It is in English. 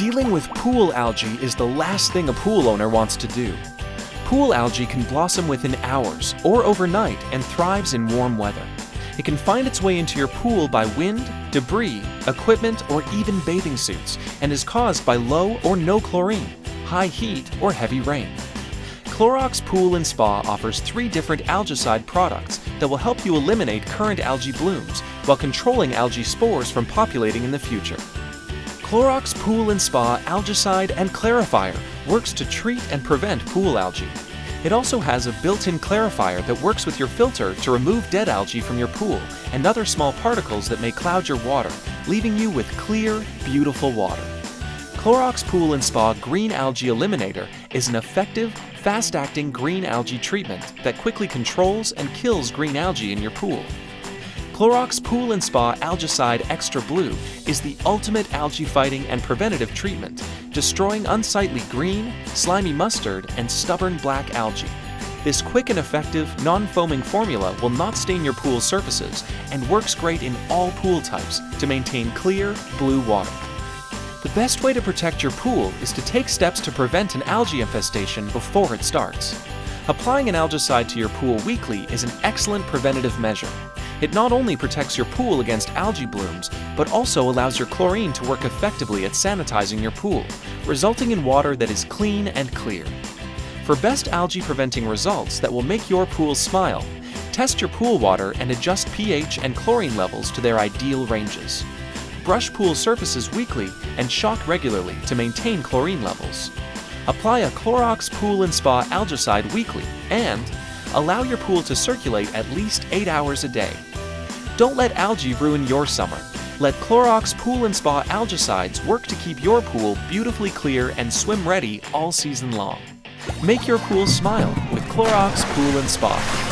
Dealing with pool algae is the last thing a pool owner wants to do. Pool algae can blossom within hours or overnight and thrives in warm weather. It can find its way into your pool by wind, debris, equipment, or even bathing suits, and is caused by low or no chlorine, high heat, or heavy rain. Clorox Pool and Spa offers three different algicide products that will help you eliminate current algae blooms while controlling algae spores from populating in the future. Clorox Pool and Spa Algicide and Clarifier works to treat and prevent pool algae. It also has a built-in clarifier that works with your filter to remove dead algae from your pool and other small particles that may cloud your water, leaving you with clear, beautiful water. Clorox Pool and Spa Green Algae Eliminator is an effective, fast-acting green algae treatment that quickly controls and kills green algae in your pool. Clorox Pool and Spa Algicide Extra Blue is the ultimate algae fighting and preventative treatment, destroying unsightly green, slimy mustard, and stubborn black algae. This quick and effective, non-foaming formula will not stain your pool surfaces and works great in all pool types to maintain clear, blue water. The best way to protect your pool is to take steps to prevent an algae infestation before it starts. Applying an algicide to your pool weekly is an excellent preventative measure. It not only protects your pool against algae blooms, but also allows your chlorine to work effectively at sanitizing your pool, resulting in water that is clean and clear. For best algae preventing results that will make your pool smile, test your pool water and adjust pH and chlorine levels to their ideal ranges. Brush pool surfaces weekly and shock regularly to maintain chlorine levels. Apply a Clorox Pool and Spa Algicide weekly and allow your pool to circulate at least 8 hours a day. Don't let algae ruin your summer. Let Clorox Pool and Spa Algicides work to keep your pool beautifully clear and swim ready all season long. Make your pool smile with Clorox Pool and Spa.